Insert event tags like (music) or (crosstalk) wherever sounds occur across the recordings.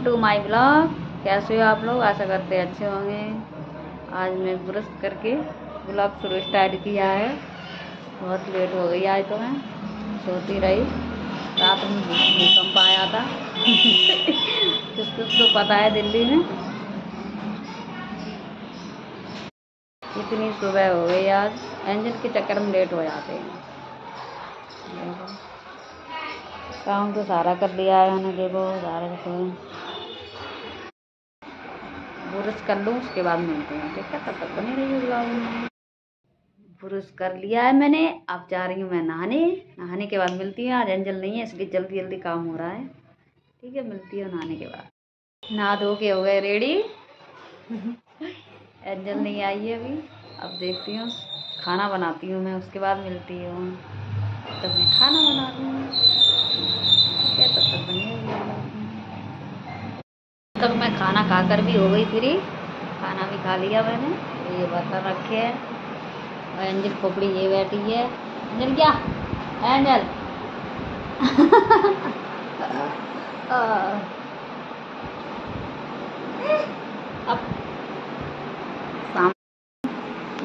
Welcome to my blog कैसे हो आप लोग? आशा करते अच्छे होंगे। आज मैं ब्रश करके ब्लॉग शुरू स्टार्ट किया है। बहुत लेट हो गई आज तो मैं। सोती रही। रात में भूकंप आया था। किस किस को पता है दिल्ली में। इतनी सुबह हो गई आज। इंजन के चक्कर में लेट हो जाते हैं। काम तो सारा कर लिया है मैंने। देखो, सारा तो ब्रश कर लूँ, उसके बाद मिलते हैं ठीक है तब तक बनी रही ब्लॉग में। कर लिया है मैंने, अब जा रही हूँ मैं नहाने। नहाने के बाद मिलती हूँ, आज अंजल नहीं है, इसलिए जल्दी जल्दी काम हो रहा है। ठीक है, मिलती हूँ नहाने के बाद। नहा धो के हो गए, रेडी? (laughs) एंजल नहीं आई है अभी। अब देखती हूँ, खाना बनाती हूँ मैं, उसके बाद मिलती हूँ। तब मैं खाना बना दूँ है तब तक बनी तब मैं खाना खाकर भी हो गई फ्री। खाना भी खा लिया मैंने। ये बर्तन रखे हैं। और एंजल खोपड़ी ये बैठी है। एंजल क्या? एंजल (laughs) अब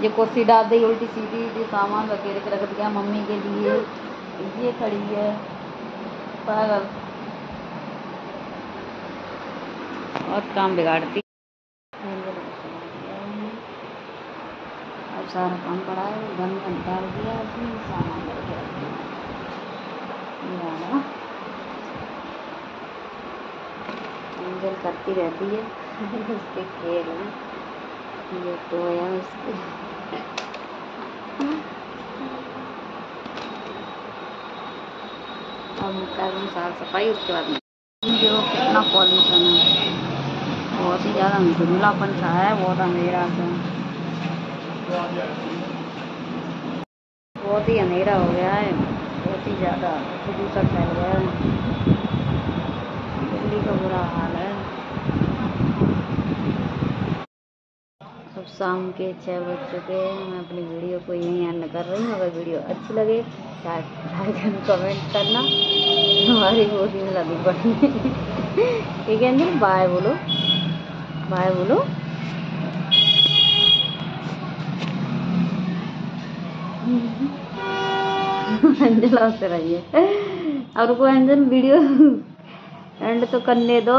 ये कुर्सी डाल दी उल्टी सीधी जो सामान वगैरह रख दिया मम्मी के लिए। ये खड़ी है। पागल। और काम बिगाड़ती। अब सारा काम पड़ा है बन डाल दिया सामान एंजल करती रहती है, उसके खेल में। ये टोया उसके। अब कर साफ़ सफ़ाई, उसके बाद देखो कितना पॉल्यूशन है। बहुत ही ज़्यादा सा है, बहुत अंधेरा सा। बहुत ही अंधेरा हो गया है, बहुत ही ज़्यादा प्रदूषण फैल गया है। दिल्ली का बुरा हाल है। शाम के छः बज चुके हैं, मैं अपनी वीडियो को यहीं एंड कर रही हूँ। अगर वीडियो अच्छी लगे लाइक एंड कमेंट करना। हमारी बोली में लगी पड़नी ठीक है बाय बोलो। बाय बोलो अंजल हंस रही है अब रुको अंजल वीडियो एंड तो करने दो